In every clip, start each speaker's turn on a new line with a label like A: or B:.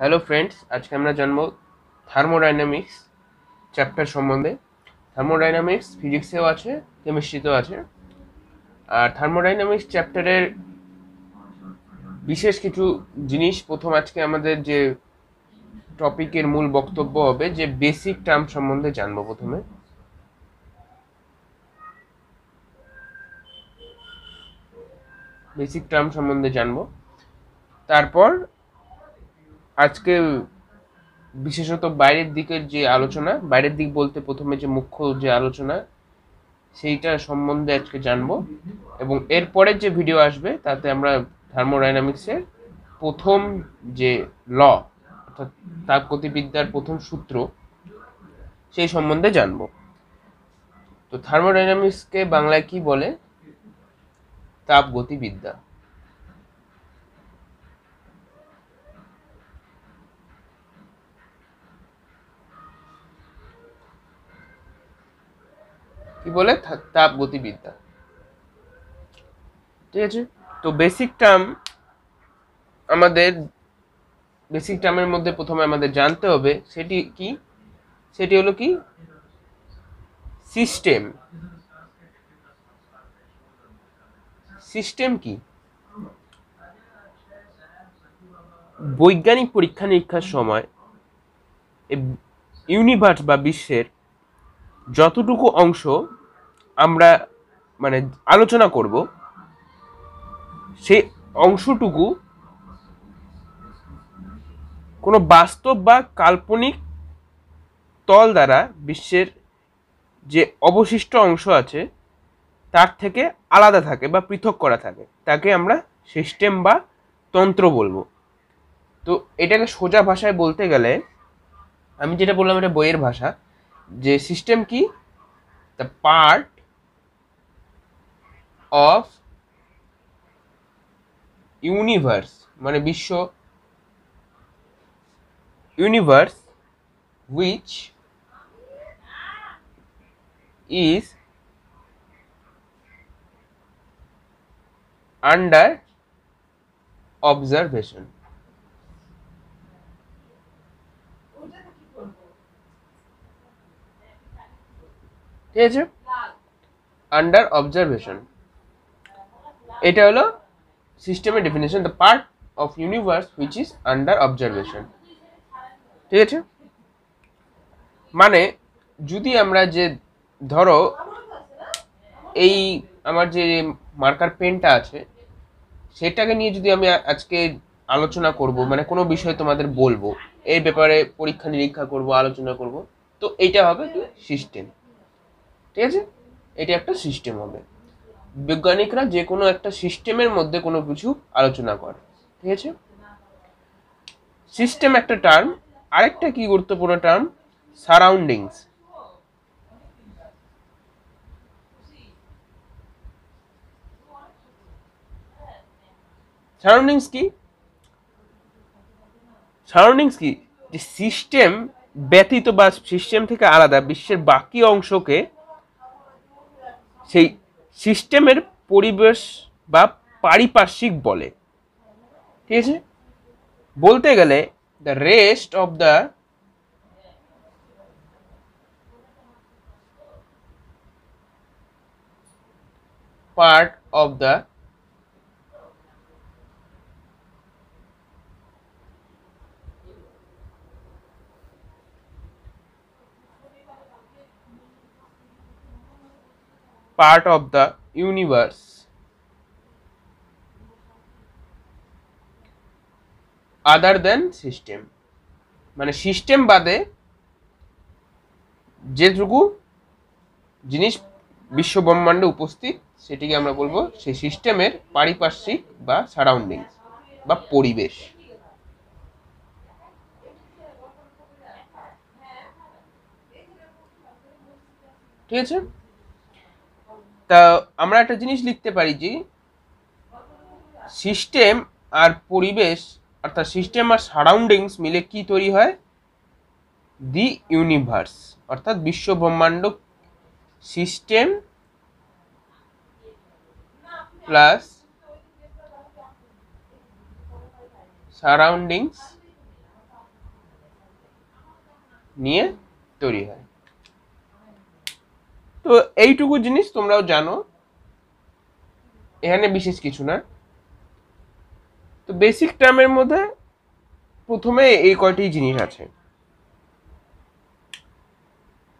A: Hello friends আজকে আমরা জানব থার্মোডাইনামিক্স চ্যাপ্টার সম্বন্ধে। থার্মোডাইনামিক্স ফিজিক্সেও আছে কেমিস্ট্রিতেও আছে। আর থার্মোডাইনামিক্স চ্যাপ্টারের বিশেষ কিছু জিনিস, প্রথম আজকে আমাদের যে টপিকের মূল বক্তব্য হবে, যে বেসিক টার্ম সম্বন্ধে জানব প্রথমে। বেসিক টার্ম সম্বন্ধে জানব। তারপর আজকে বিশেষত বাইরের দিকের যে আলোচনা, বাইরের দিক বলতে প্রথমে যে মুখ্য যে আলোচনা, সেইটা সম্বন্ধে আজকে জানব। এবং এরপরের যে ভিডিও আসবে, তাতে আমরা থার্মোডাইনামিক্সের প্রথম যে ল, অর্থাৎ তাপগতিবিদ্যার প্রথম সূত্র, সেই সম্বন্ধে জানব। তো থার্মোডাইনামিক্সকে বাংলায় কি বলে? তাপগতিবিদ্যা। কি বলে? থা- তাপগতিবিদ্যা ঠিক আছে? তো বেসিক টার্ম আমাদের বেসিক টার্মের মধ্যে প্রথমে আমাদের জানতে হবে, সেটি কি? সেটি হলো কি? সিস্টেম সিস্টেম কি? বৈজ্ঞানিক পরীক্ষা নিরীক্ষার সময় ইউনিভার্স বা বিশ্বের যতটুকু অংশ আমরা মানে আলোচনা করব, সেই অংশটুকু কোনো বাস্তব বা কাল্পনিক তল দ্বারা বিশ্বের যে অবশিষ্ট অংশ আছে, তার থেকে আলাদা থাকে বা পৃথক করা থাকে। তাকে আমরা সিস্টেম বা তন্ত্র বলব। তো এটাকে সোজা ভাষায় বলতে গেলে, আমি যেটা বললাম এটা বইয়ের ভাষা। যে সিস্টেম কি দ্য পার্ট অফ ইউনিভার্স মানে বিশ্ব universe which is under observation. ঠিক আছে? আন্ডার অবজারভেশন এটা হলো সিস্টেমের definition the part of universe which is under observation ঠিক আছে? মানে যদি আমরা যে, ধরো, এই আমার যে মার্কার পেনটা আছে, সেটাকে নিয়ে যদি আমি আজকে আলোচনা করব মানে কোনো বিষয় তোমাদের বলব এই ব্যাপারে পরীক্ষা নিরীক্ষা করব, আলোচনা করব, তো এইটা হবে সিস্টেম ঠিক আছে? এটা একটা সিস্টেম হবে। বৈজ্ঞানিকরা যে কোনো একটা সিস্টেমের মধ্যে কোনো কিছু আলোচনা করে, ঠিক আছে? সিস্টেম একটা টার্ম আরেকটা কি গুরুত্বপূর্ণ টার্ম সারাউন্ডিংস সারাউন্ডিংস কি? সারাউন্ডিংস কি? যে সিস্টেম ব্যতীত বা সিস্টেম থেকে আলাদা বিশ্বের বাকি অংশকে সেই সিস্টেমের পরিবেশ বা পারিপার্শ্বিক বলে। ঠিক আছে? বলতে গেলে the rest of the part of the part of the universe. Other than system. মানে সিস্টেম বাদে যেটুকু জিনিস বিশ্ব ব্রহ্মাণ্ডে উপস্থিত, সেটিকে আমরা বলব সেই সিস্টেমের পারিপার্শ্বিক বা সারাউন্ডিংস বা পরিবেশ। ঠিক আছে? তা আমরা একটা জিনিস লিখতে পারি যে সিস্টেম আর পরিবেশ, অর্থাৎ সিস্টেম আর সারাউন্ডিংস মিলে কি তৈরি হয়? দি ইউনিভার্স অর্থাৎ বিশ্ব ব্রহ্মাণ্ড সিস্টেম প্লাস সারাউন্ডিংস নিয়ে তৈরি হয়। তো এইটুকু জিনিস তোমরাও জানো। এখানে বিশেষ কিছু না। তো বেসিক টার্মের মধ্যে প্রথমে এই কয়টি জিনিস আছে।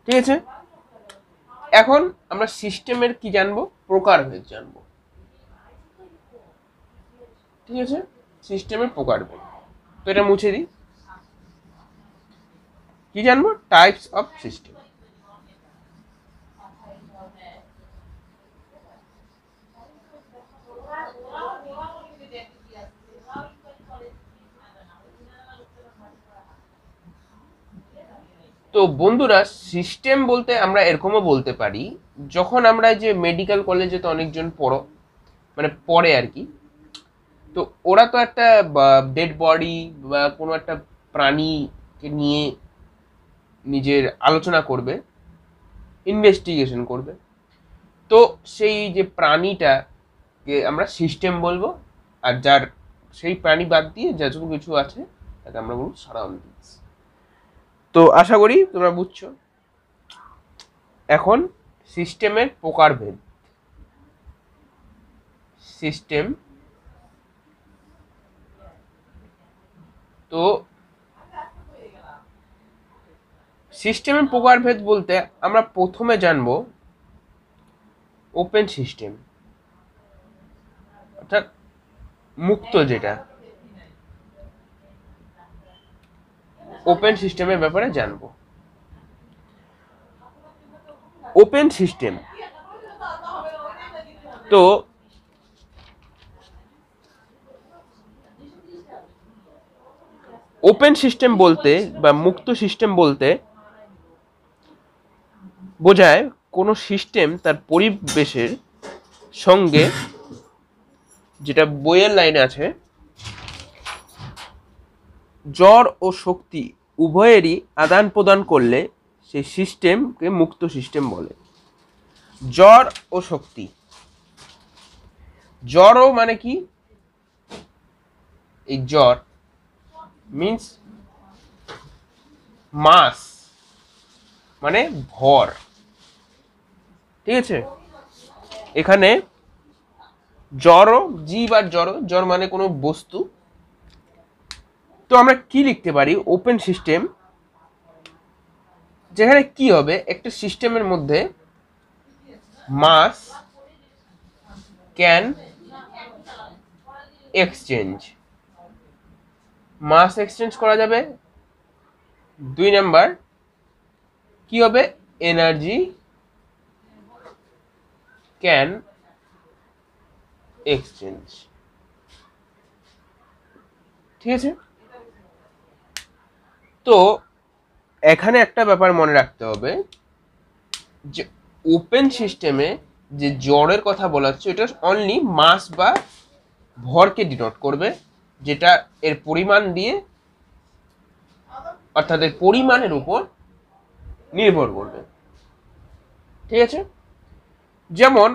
A: ঠিক আছে? এখন আমরা সিস্টেমের কি জানব? প্রকারভেদ জানব। ঠিক আছে? সিস্টেমের প্রকারভেদ। তো এটা মুছে দিই। কি জানব? টাইপস অফ সিস্টেম তো বন্ধুরা সিস্টেম বলতে আমরা এরকমও বলতে পারি, যখন আমরা যে মেডিকেল কলেজে তো অনেকজন পড়ো মানে পড়ে আর কি, তো ওরা তো একটা ডেড বডি বা, কোনো একটা প্রাণীকে নিয়ে নিজের আলোচনা করবে ইনভেস্টিগেশন করবে, তো সেই যে প্রাণীটাকে আমরা সিস্টেম বলব, আর যার, সেই প্রাণী বাদ দিয়ে যা কিছু আছে, তাকে আমরা বলব সারাউন্ডিংস তো আশা করি তোমরা বুঝছ। এখন সিস্টেমের প্রকারভেদ। সিস্টেম। তো সিস্টেমের প্রকারভেদ বলতে আমরা প্রথমে জানব ওপেন সিস্টেম। অর্থাৎ মুক্ত যেটা। ওপেন সিস্টেমের ব্যাপারে জানব। Open system. তো, ওপেন সিস্টেম বলতে বা মুক্ত সিস্টেম বলতে বোঝায় কোনো সিস্টেম তার পরিবেশের সঙ্গে, যেটা বইয়ের লাইনে আছে জ্বর ও শক্তি উভয়েরই আদান প্রদান করলে সেই সিস্টেমকে মুক্ত সিস্টেম বলে। জ্বর ও শক্তি। জ্বরও মানে কি? এই জ্বর মিন্স মাস মানে ভর। ঠিক আছে? এখানে জড় জীব আর জড় জড় মানে কোনো বস্তু তো আমরা কি লিখতে পারি? ওপেন সিস্টেম যেখানে কি হবে? একটা সিস্টেমের মধ্যে mass can exchange. Mass exchange করা যাবে। দুই নাম্বার, কি হবে? Energy can exchange. ঠিক আছে? তো এখানে একটা ব্যাপার মনে রাখতে হবে যে ওপেন সিস্টেমে যে জ্বরের কথা বলা হচ্ছে, এটা অনলি মাস বা ভরকে ডিনোট করবে, যেটা এর পরিমাণ দিয়ে অর্থাৎ এর পরিমাণের উপর নির্ভর করবে। ঠিক আছে? যেমন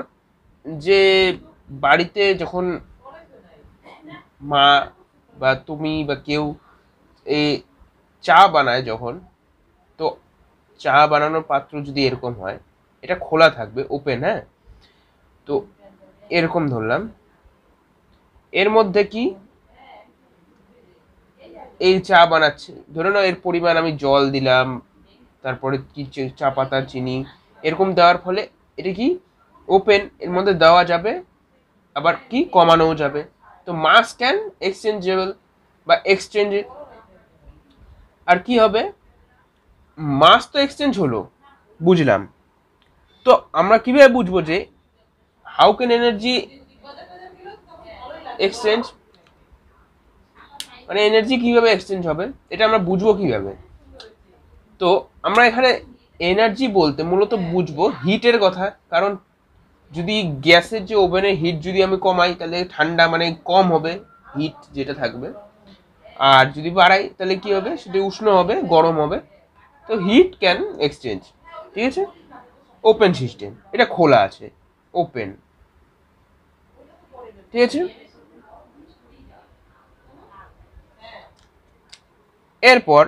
A: যে বাড়িতে যখন মা বা তুমি বা কেউ এই চা বানায় যখন, তো চা বানানোর পাত্র যদি এরকম হয়, এটা খোলা থাকবে ওপেন হ্যাঁ? তো এরকম ধরলাম। এর মধ্যে কি? এই চা বানাচ্ছে। ধরে নাও এর পরিমাণ আমি জল দিলাম, তারপরে কি চা পাতা, চিনি, এরকম দেওয়ার ফলে এটা কি? ওপেন এর মধ্যে দেওয়া যাবে, আবার কি? কমানোও যাবে। তো মাস ক্যান এক্সচেঞ্জেবল বা এক্সচেঞ্জ আর কি হবে? মাস তো এক্সচেঞ্জ হলো, বুঝলাম। তো আমরা কীভাবে বুঝব যে হাউ ক্যান এনার্জি এক্সচেঞ্জ মানে এনার্জি কীভাবে এক্সচেঞ্জ হবে? এটা আমরা বুঝব কীভাবে? তো আমরা এখানে এনার্জি বলতে মূলত বুঝব হিটের কথা, কারণ যদি গ্যাসের যে ওভেনের হিট যদি আমি কমাই, তাহলে ঠান্ডা মানে কম হবে হিট যেটা থাকবে। আর যদি বাড়াই, তাহলে কি হবে? সেটা উষ্ণ হবে, গরম হবে। তো হিট ক্যান এক্সচেঞ্জ ঠিক আছে? ওপেন সিস্টেম এটা খোলা আছে ওপেন ঠিক আছে? এরপর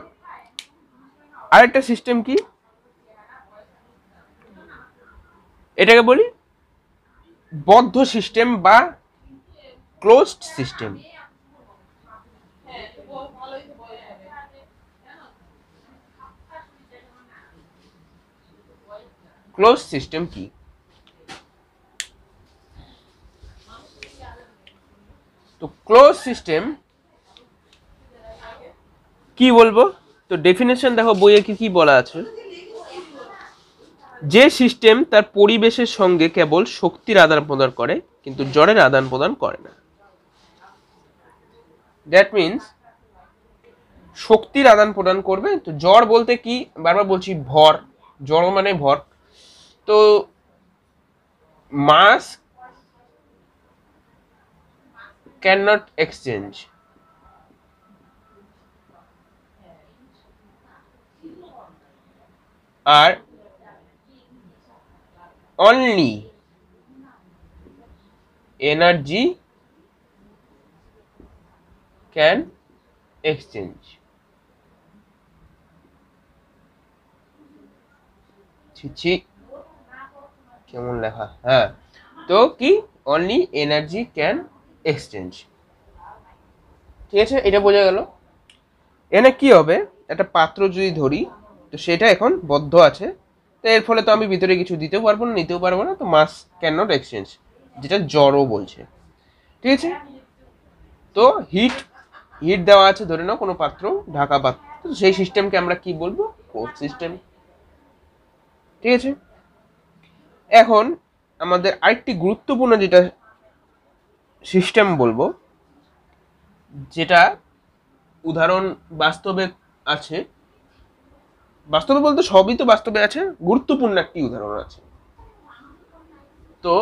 A: আরেকটা সিস্টেম কি? এটাকে বলি বদ্ধ সিস্টেম বা ক্লোজড সিস্টেম ক্লোজ সিস্টেম কি? তো ক্লোজ সিস্টেম কি বলব? তো ডেফিনেশন দেখো বইয়ে কি কি বলা আছে? যে সিস্টেম তার পরিবেশের সঙ্গে কেবল শক্তির আদান প্রদান করে, কিন্তু জড়ের আদান প্রদান করে না। দ্যাট মিনস শক্তির আদান প্রদান করবে, তো জ্বর বলতে কি? বারবার বলছি ভর। জ্বর মানে ভর। তো মাস ক্যান নট এক্সচেঞ্জ আর only energy can exchange ছি কেমন লেখা? হ্যাঁ। তো কি? অনলি এনার্জি ক্যান এক্সচেঞ্জ ঠিক আছে? এটা বোঝা গেল। এনে কি হবে? একটা পাত্র যদি ধরি, তো সেটা এখন বদ্ধ আছে। তো এর ফলে তো আমি ভিতরে কিছু দিতেও পারব না, নিতেও পারব না, তো মাস ক্যান নট এক্সচেঞ্জ যেটা জড়ও বলছে। ঠিক আছে? তো হিট হিট দেওয়া আছে, ধরে নাও, কোনো পাত্র ঢাকা পাত্র তো সেই সিস্টেমকে আমরা কি বলব? কোর্স সিস্টেম ঠিক আছে? এখন আমাদের আরেকটি গুরুত্বপূর্ণ যেটা সিস্টেম বলব, যেটা উদাহরণ বাস্তবে আছে। বাস্তবে বলতে সবই তো বাস্তবে আছে, গুরুত্বপূর্ণ একটি উদাহরণ আছে। তো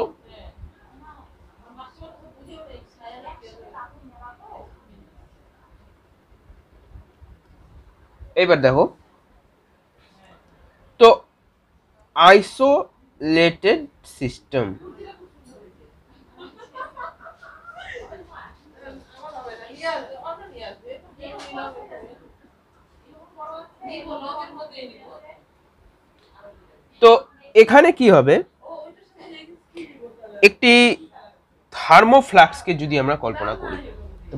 A: এবার দেখো, তো আইসোলেটেড সিস্টেম তো এখানে কি হবে? একটি থার্মোফ্লাক্সকে যদি আমরা কল্পনা করি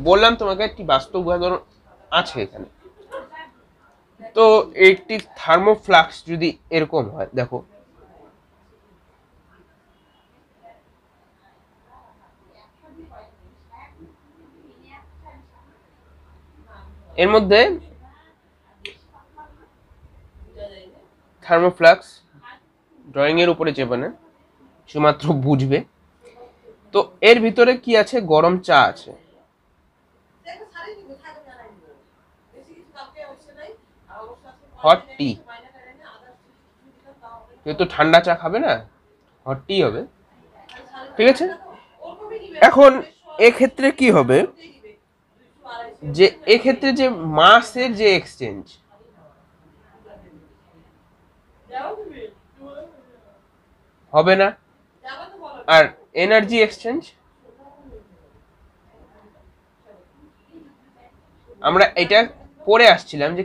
A: বললাম তোমাকে একটি বাস্তব উদাহরণ আছে এখানে। তো একটি থার্মোফ্লাক্স যদি এরকম হয়, দেখো এর মধ্যে থার্মোফ্লাক্স ড্রয়িং এর উপরে চেপে না শুধুমাত্র বুঝবে। তো এর ভিতরে কি আছে? গরম চা আছে। হট টি কেউ তো ঠান্ডা চা খাবে না? হট টি হবে। ঠিক আছে? এখন এক্ষেত্রে কি হবে? যে এক্ষেত্রে যে মাসের যে এক্সচেঞ্জ হবে না? আর এনার্জি এক্সচেঞ্জ আমরা এটা পড়ে আসছিলাম যে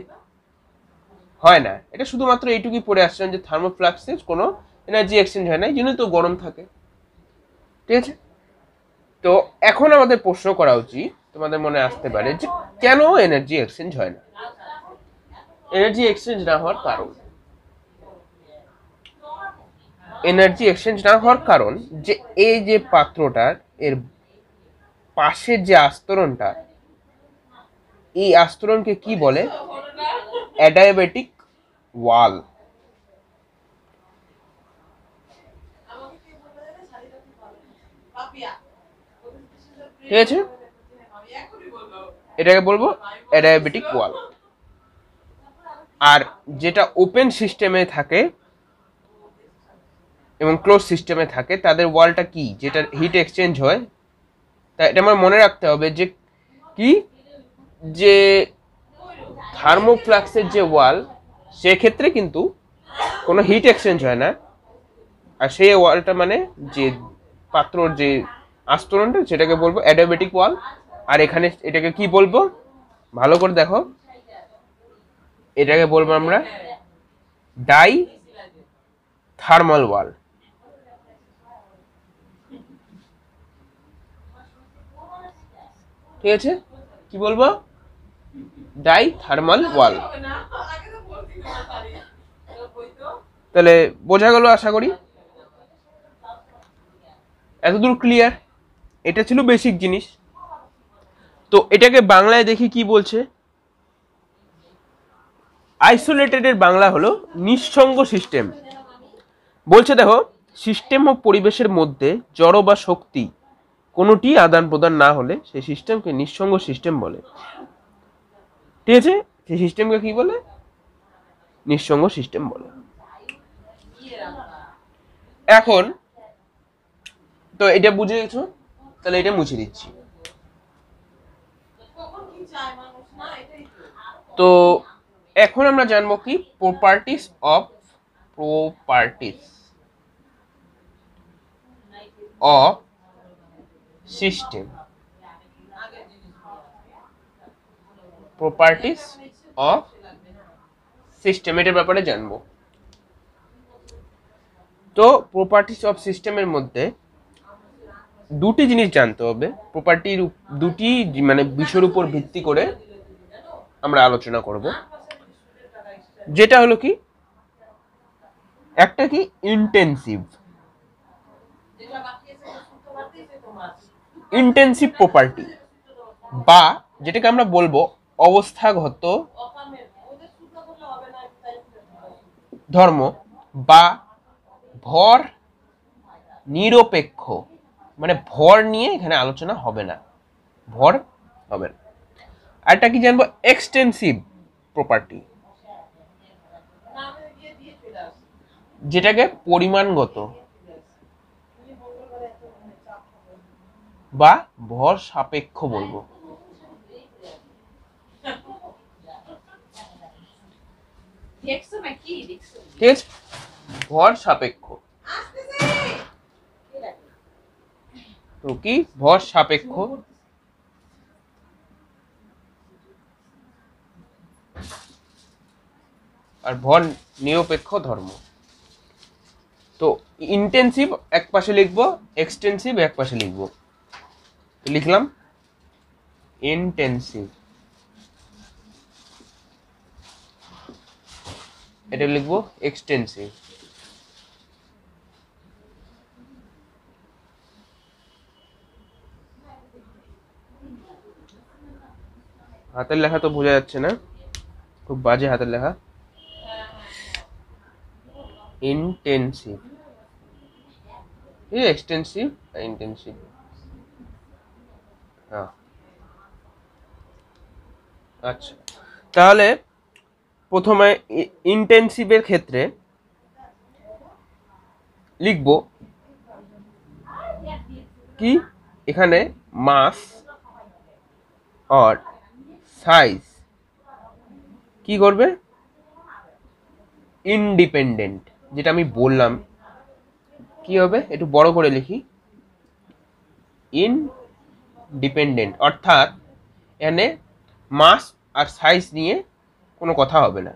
A: হয় না। এটা শুধুমাত্র এইটুকুই পড়ে আসছিলাম যে থার্মোফ্লাক্সে কোনো এনার্জি এক্সচেঞ্জ হয় না, এই জন্যই তো গরম থাকে। ঠিক আছে? তো এখন আমাদের প্রশ্ন করা উচিত তোমাদের মনে আসতে পারে যে কেন এনার্জি এক্সচেঞ্জ হয় না? এনার্জি এক্সচেঞ্জ না হওয়ার কারণ? এনার্জি এক্সচেঞ্জ না হওয়ার কারণ যে এই যে পাত্রটার এর পাশের যে আস্তরণটা, এই আস্তরণকে কি বলে? অ্যাডায়াবেটিক ওয়াল ঠিক আছে? এটাকে বলব অ্যাডায়াবেটিক ওয়াল। আর যেটা ওপেন সিস্টেমে থাকে এবং ক্লোজ সিস্টেমে থাকে, তাদের ওয়ালটা কি? যেটা হিট এক্সচেঞ্জ হয়। তা এটা আমার মনে রাখতে হবে যে কি? যে থার্মোফ্লাক্সের যে ওয়াল, সেক্ষেত্রে কিন্তু কোনো হিট এক্সচেঞ্জ হয় না। আর সেই ওয়ালটা মানে যে পাত্রর যে আস্তরণটা, সেটাকে বলব অ্যাডাবেটিক ওয়াল। আর এখানে এটাকে কি বলব? ভালো করে দেখো। এটাকে বলব আমরা ডাই থার্মাল ওয়াল। ঠিক আছে? কি বলব? Diathermal wall. তাহলে বোঝা গেল আশা করি? এতদূর ক্লিয়ার এটা ছিল বেসিক জিনিস। তো এটাকে বাংলায় দেখি কি বলছে? আইসোলেটেডের বাংলা হলো নিঃসঙ্গ সিস্টেম বলছে দেখো সিস্টেম ও পরিবেশের মধ্যে জড় বা শক্তি কোনোটি আদান প্রদান না হলে সেই সিস্টেমকে নিঃসঙ্গ সিস্টেম বলে। ঠিক আছে? সেই সিস্টেমকে কি বলে? নিঃসঙ্গ সিস্টেম বলে। এখন, তো এটা বুঝে গেছো? তাহলে এটা মুছে দিচ্ছি। তো এখন আমরা জানব কি properties of properties of system properties of system এটার ব্যাপারে জানব। তো প্রপার্টিস অফ সিস্টেমের মধ্যে দুটি জিনিস জানতে হবে। প্রপার্টির দুটি মানে বিষয়ের উপর ভিত্তি করে আমরা আলোচনা করব। যেটা হলো কি? একটা কি? ইন্টেন্সিভ ইন্টেন্সিভ প্রপার্টি বা যেটাকে আমরা বলব অবস্থাগত ধর্ম বা ভর নিরপেক্ষ। মানে ভর নিয়ে এখানে আলোচনা হবে না। ভর হবে না। আরটা কি জানব? এক্সটেন্সিভ প্রপার্টি যেটাকে পরিমাণগত বা ভর সাপেক্ষ বলব। ঠিক আছে? ভর সাপেক্ষ। তো কি? ভর সাপেক্ষ। আর ভর নিরপেক্ষ ধর্ম। তো ইন্টেন্সিভ এক পাশে লিখব এক্সটেন্সিভ এক পাশে লিখব। লিখলাম ইন্টেন্সিভ এটা লিখব এক্সটেন্সিভ হাতের লেখা তো বোঝা যাচ্ছে না। খুব বাজে হাতের লেখা। ইন্টেন্সিভ এক্সটেন্সিভ ইন্টেন্সিভ হ্যাঁ আচ্ছা। তাহলে প্রথমে ইন্টেন্সিভের ক্ষেত্রে লিখব কি? এখানে মাস আর সাইজ কি করবে? ইনডিপেন্ডেন্ট যেটা আমি বললাম। কি হবে? একটু বড় করে লিখি। ইনডিপেন্ডেন্ট অর্থাৎ এখানে মাস আর সাইজ নিয়ে কোনো কথা হবে না।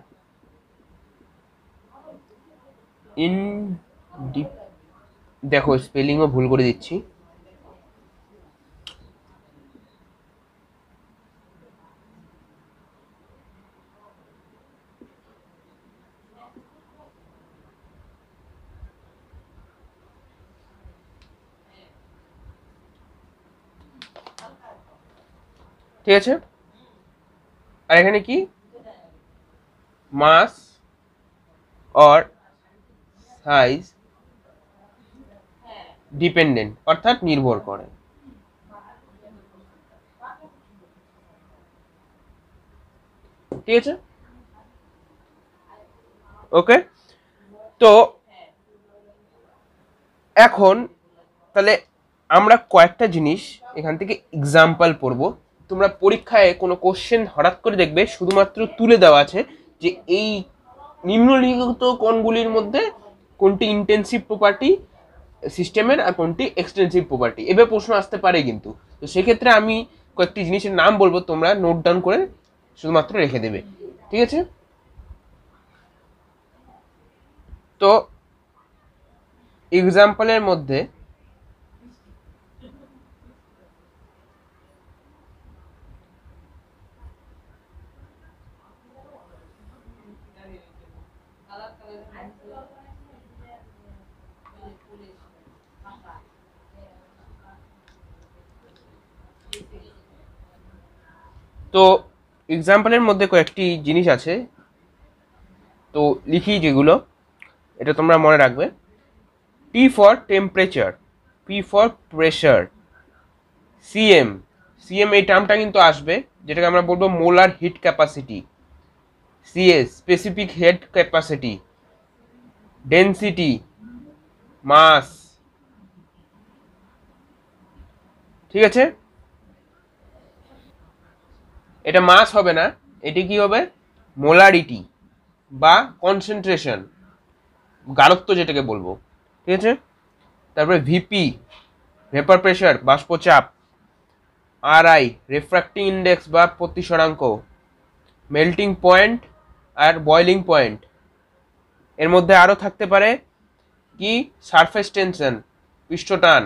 A: ইন দেখো স্পেলিংও ভুল করে দিচ্ছি। ঠিক আছে? আর এখানে কি? মাস অর সাইজ ডিপেন্ডেন্ট অর্থাৎ নির্ভর করে। ঠিক আছে? ওকে তো এখন তাহলে আমরা কয়েকটা জিনিস এখান থেকে এক্সাম্পল পড়ব। তোমরা পরীক্ষায় কোনো কোশ্চেন হঠাৎ করে দেখবে শুধুমাত্র তুলে দেওয়া আছে যে এই নিম্নলিখিত কোনগুলির মধ্যে কোনটি ইন্টেন্সিভ প্রপার্টি সিস্টেমের আর কোনটি এক্সটেন্সিভ প্রপার্টি এভাবে প্রশ্ন আসতে পারে কিন্তু। তো সেক্ষেত্রে আমি কয়েকটি জিনিসের নাম বলব, তোমরা নোট ডাউন করে শুধুমাত্র রেখে দেবে। ঠিক আছে? তো এক্সাম্পলের মধ্যে তো এক্সাম্পলের মধ্যে কয়েকটি জিনিস আছে। তো লিখি যেগুলো, এটা তোমরা মনে রাখবে। T for temperature P for pressure CM CM এই টার্মটা কিন্তু আসবে, যেটাকে আমরা বলব molar heat capacity CS specific heat capacity density mass ঠিক আছে? এটা মাস হবে না, এটি কি হবে? মোলারিটি বা কনসেন্ট্রেশন গাঢ়ত্ব যেটাকে বলব। ঠিক আছে? তারপরে ভিপি ভেপার প্রেশার বাষ্পচাপ আর আই রিফ্র্যাক্টিং ইন্ডেক্স বা প্রতিসরাঙ্ক মেল্টিং পয়েন্ট আর বয়লিং পয়েন্ট এর মধ্যে আরও থাকতে পারে কি? সারফেস টেনশন পৃষ্ঠটান।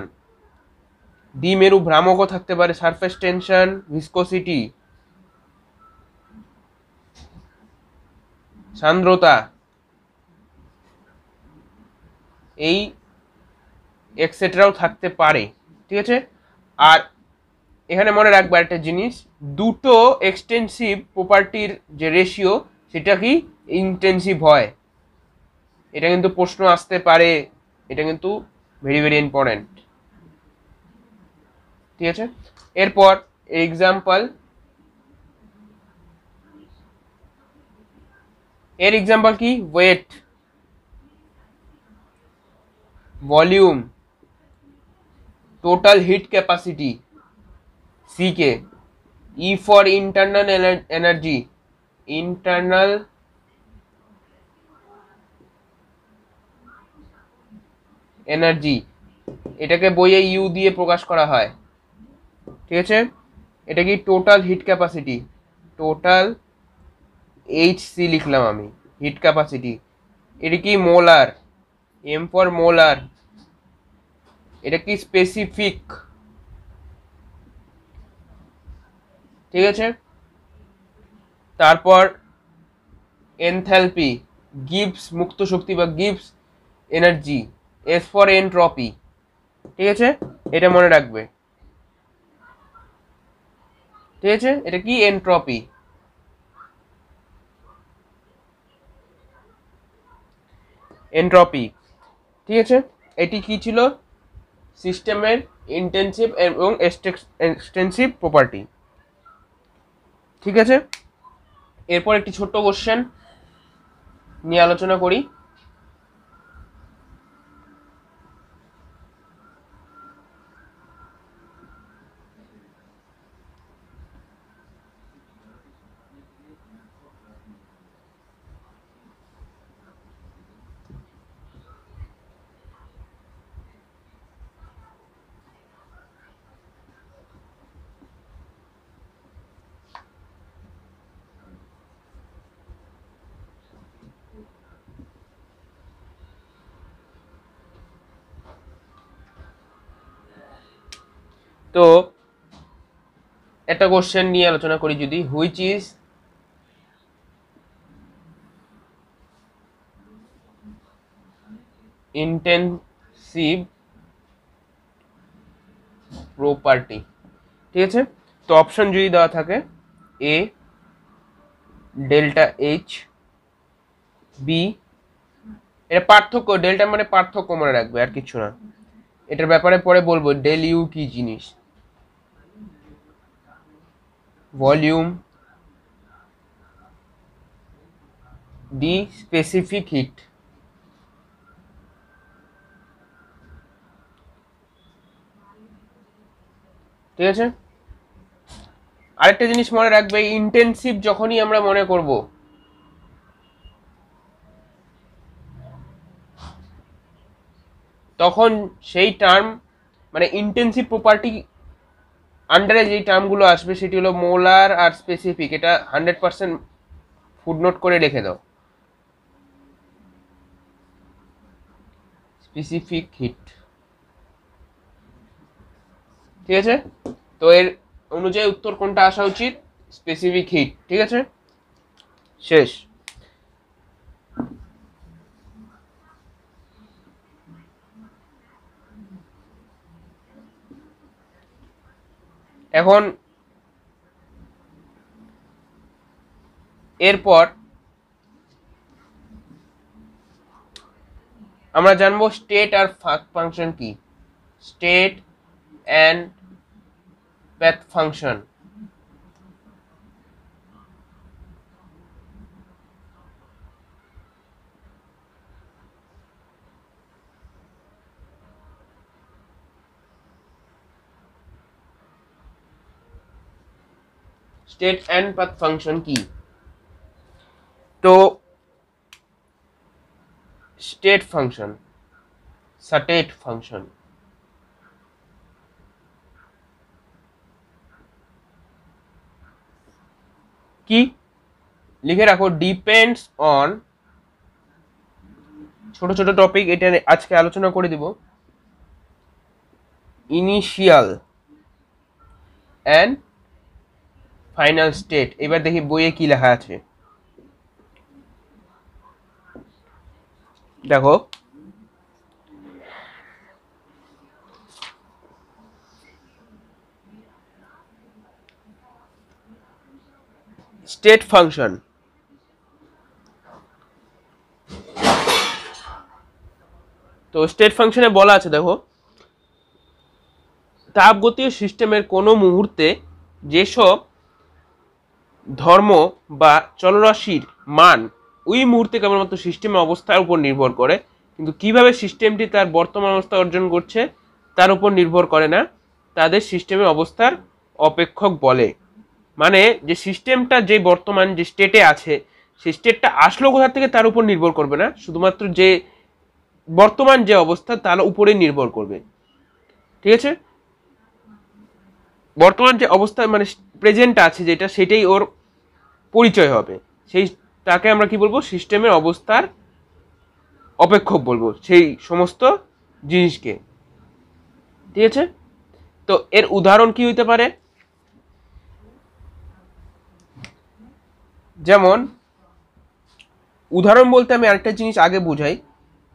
A: দ্বিমেরু ভ্রামকও থাকতে পারে সারফেস টেনশন ভিসকোসিটি সান্দ্রতা। এই এক্সেট্রাও থাকতে পারে, ঠিক আছে? আর এখানে মনে রাখবে একটা জিনিস, দুটো এক্সটেন্সিভ প্রপার্টির যে রেশিও সেটা কি? ইন্টেন্সিভ হয়। এটা কিন্তু প্রশ্ন আসতে পারে। এটা কিন্তু ভেরি ভেরি ইম্পর্ট্যান্ট ঠিক আছে? এরপর এক্সাম্পল এর এক্সাম্পল কি? Weight volume total heat capacity C K E for internal energy internal energy এটাকে বইয়ে ইউ দিয়ে প্রকাশ করা হয়। ঠিক আছে? এটা কি total heat capacity total H C লিখলাম আমি হিট ক্যাপাসিটি এটা কি মোলার এম ফর মোলার এটা কি স্পেসিফিক ঠিক আছে? তারপর এনথ্যালপি গিভস মুক্ত শক্তি বা গিভস এনার্জি এস ফর এনট্রপি ঠিক আছে? এটা মনে রাখবে। ঠিক আছে? এটা কি এনট্রপি এনট্রপি ঠিক আছে? এটি কি ছিল? সিস্টেমের ইন্টেন্সিভ এবং এক্সটেন্সিভ প্রপার্টি ঠিক আছে? এরপর একটি ছোট্ট কোশ্চেন নিয়ে আলোচনা করি তো একটা কোশ্চেন নিয়ে আলোচনা করি যদি হুইচ ইজ ইন্টেন্সিভ প্রপার্টি ঠিক আছে? তো অপশন যদি দেওয়া থাকে এ ডেল্টা এইচ বি এটা পার্থক্য ডেল্টা মানে পার্থক্য মনে রাখবে, আর কিছু না। এটার ব্যাপারে পরে বলব ডেল ইউ কি জিনিস। ভলিউম ডি স্পেসিফিক হিট ঠিক আছে? আরেকটা জিনিস মনে রাখবে ইন্টেন্সিভ যখনই আমরা মনে করব, তখন সেই টার্ম মানে ইন্টেন্সিভ প্রপার্টি আন্ডারে যেই টার্মগুলো আসবে, সেটি হলো মোলার আর স্পেসিফিক এটা হান্ড্রেড পার্সেন্ট ফুডনোট করে রেখে দাও। স্পেসিফিক হিট ঠিক আছে? তো এর অনুযায়ী উত্তর কোনটা আসা উচিত? স্পেসিফিক হিট ঠিক আছে? শেষ। এখন এরপর আমরা জানব স্টেট আর ফাংশন কি? State and path function state and path function কি তো স্টেট ফাংশন স্টেট ফাংশন কি লিখে রাখো ডিপেন্ডস অন ছোট ছোট টপিক এটা আজকে আলোচনা করে দিব ইনিশিয়াল অ্যান্ড ফাইনাল স্টেট। এবার দেখি বইয়ে কি লেখা আছে। দেখো। State function. তো স্টেট ফাংশনে বলা আছে, দেখো। তাপগতীয় সিস্টেমের কোনো মুহূর্তে যেসব ধর্ম বা চলরাশির মান ওই মুহূর্তে কেবলমাত্র সিস্টেমের অবস্থার উপর নির্ভর করে, কিন্তু কীভাবে সিস্টেমটি তার বর্তমান অবস্থা অর্জন করছে তার উপর নির্ভর করে না, তাদের সিস্টেমের অবস্থার অপেক্ষক বলে। মানে যে সিস্টেমটা যে বর্তমান যে স্টেটে আছে, সেই স্টেটটা আসলো কোথা থেকে তার উপর নির্ভর করবে না, শুধুমাত্র যে বর্তমান যে অবস্থা তার উপরে নির্ভর করবে। ঠিক আছে? বর্তমান যে অবস্থা মানে প্রেজেন্ট আছে যেটা, সেটাই ওর পরিচয় হবে। সেই তাকে আমরা কি বলব? সিস্টেমের অবস্থার অপেক্ষক বলব, সেই সমস্ত জিনিসকে। ঠিক আছে? তো এর উদাহরণ কি হইতে পারে? যেমন, উদাহরণ বলতে আমি আরেকটা জিনিস আগে বুঝাই,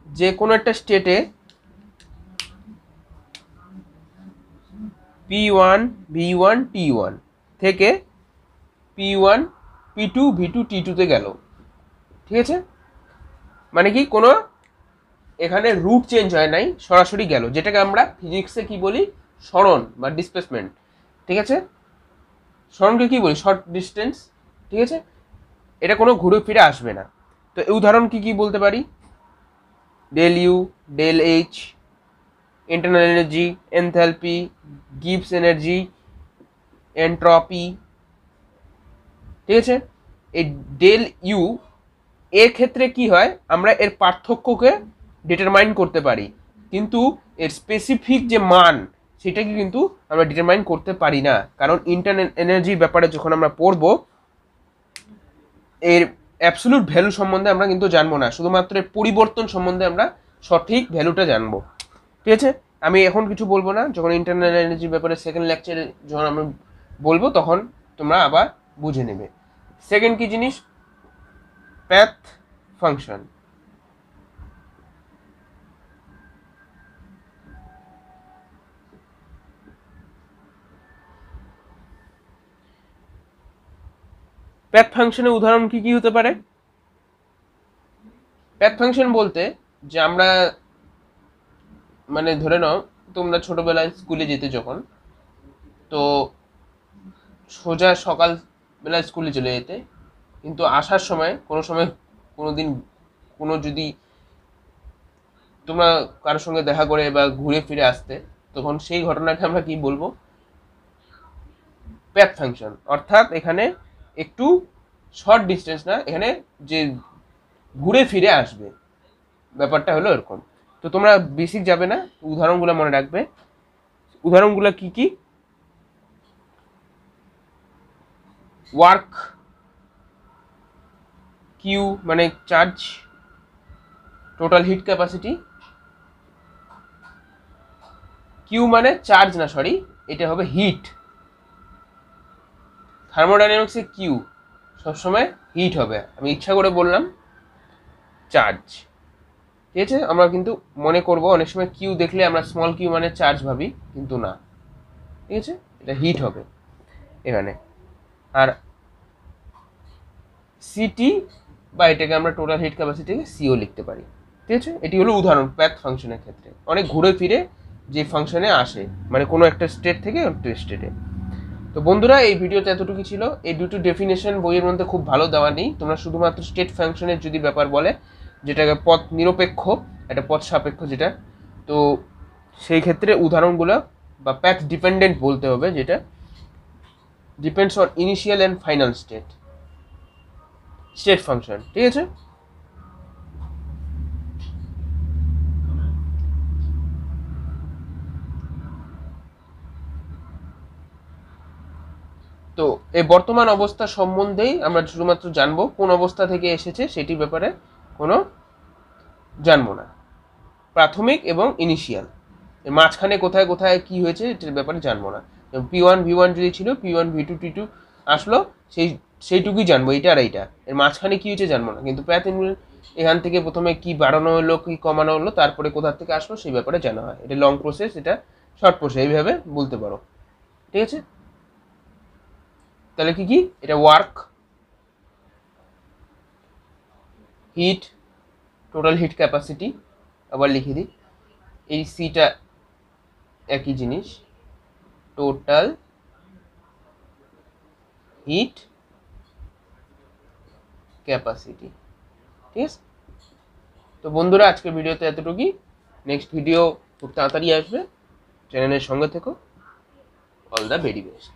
A: যে কোনো একটা স্টেটে P one V one T one থেকে P one P two V two T টুতে গেল। ঠিক আছে? মানে কি, কোনো এখানে রুট চেঞ্জ হয় নাই, সরাসরি গেল। যেটাকে আমরা ফিজিক্সে কি বলি? সরণ বা ডিসপ্লেসমেন্ট ঠিক আছে? সরণকে কি বলি? শর্ট ডিস্টেন্স ঠিক আছে? এটা কোনো ঘুরে ফিরে আসবে না। তো উদাহরণ কি কি বলতে পারি? Del U del H internal energy enthalpy gives energy entropy ঠিক আছে? এই ডেল ইউ এর ক্ষেত্রে কি হয়? আমরা এর পার্থক্যকে ডিটারমাইন করতে পারি। কিন্তু এর স্পেসিফিক যে মান, সেটাকে কিন্তু আমরা ডিটারমাইন করতে পারি না। কারণ ইন্টারনেট এনার্জির ব্যাপারে যখন আমরা পড়ব, এর অ্যাবসলুট ভ্যালু সম্বন্ধে আমরা কিন্তু জানব না। শুধুমাত্র এর পরিবর্তন সম্বন্ধে আমরা সঠিক ভ্যালুটা জানব। ঠিক আছে? আমি এখন কিছু বলব না। যখন ইন্টারনাল এনার্জির ব্যাপারে সেকেন্ড লেকচারে যখন আমি বলব, তখন তোমরা আবার বুঝে নেবে। সেকেন্ড কি জিনিস? প্যাথ ফাংশন প্যাথ ফাংশনের উদাহরণ কি কি হতে পারে? প্যাথ ফাংশন বলতে যে আমরা মানে ধরে নাও, তোমরা ছোটবেলায় স্কুলে যেতে যখন, তো সোজা সকাল বেলায় স্কুলে চলে যেতে। কিন্তু আসার সময় কোনো সময় কোনো দিন কোনো যদি তোমরা কারোর সঙ্গে দেখা করে বা ঘুরে ফিরে আসতে, তখন সেই ঘটনাকে আমরা কি বলব? প্যাথ ফাংশন অর্থাৎ এখানে একটু শর্ট ডিস্টেন্স না, এখানে যে ঘুরে ফিরে আসবে, ব্যাপারটা হলো এরকম। তো তোমরা বেসিক যাবে না, উদাহরণগুলো মনে রাখবে। উদাহরণগুলো কি কি? ওয়ার্ক কিউ মানে charge total heat capacity Q মানে চার্জ না সরি এটা হবে হিট থার্মোডাইনামিক্সে কিউ সবসময় হিট হবে। আমি ইচ্ছা করে বললাম চার্জ ঠিক আছে? আমরা কিন্তু মনে করব, অনেক সময় কিউ দেখলে আমরা স্মল কিউ মানে চার্জ ভাবি, কিন্তু না। ঠিক আছে? এটা হিট হবে এখানে। আর সিটি বা এটাকে আমরা টোটাল হিট ক্যাপাসিটিকে সিও লিখতে পারি। ঠিক আছে? এটি হলো উদাহরণ প্যাথ ফাংশনের ক্ষেত্রে। অনেক ঘুরে ফিরে যে ফাংশনে আসে মানে কোনো একটা স্টেট থেকে একটা স্টেটে তো বন্ধুরা, এই ভিডিওতে এতটুকু ছিল। এই দুটো ডেফিনেশন বইয়ের মধ্যে খুব ভালো দেওয়া নেই। তোমরা শুধুমাত্র স্টেট ফাংশনের যদি ব্যাপার বলে, যেটাকে পথ নিরপেক্ষ, একটা পথ সাপেক্ষ যেটা, তো সেই ক্ষেত্রে উদাহরণগুলো বা প্যাথ ডিপেন্ডেন্ট বলতে হবে যেটা। Depends on initial and final state state function ঠিক আছে? তো এই বর্তমান অবস্থা সম্বন্ধেই আমরা শুধুমাত্র জানব কোন অবস্থা থেকে এসেছে সেটির ব্যাপারে কোনো জানব না। প্রাথমিক এবং ইনিশিয়াল মাঝখানে কোথায় কোথায় কি হয়েছে এটির ব্যাপারে জানব না। পি ওয়ান ভি ওয়ান যদি ছিল P one V two T two আসলো, সেই, সেইটুকুই জানব, এইটা আর এইটা। এর মাঝখানে কী হয়েছে জানব না, কিন্তু প্যাথ এখান থেকে প্রথমে কি বাড়ানো হলো, কি কমানো হলো, তারপরে কোথা থেকে আসলো, সেই ব্যাপারে জানা হয়। এটা লং প্রসেস এটা শর্ট প্রসেস এইভাবে বলতে পারো। ঠিক আছে? তাহলে কি কি? এটা work heat total heat capacity আবার লিখে দিই। এই সিটা একই জিনিস। Total heat capacity. ঠিক আছে? তো বন্ধুরা, আজকের ভিডিওতে এতটুকুই। নেক্সট ভিডিও খুব তাড়াতাড়ি আসবে। চ্যানেলের সঙ্গে থেকো। All the very best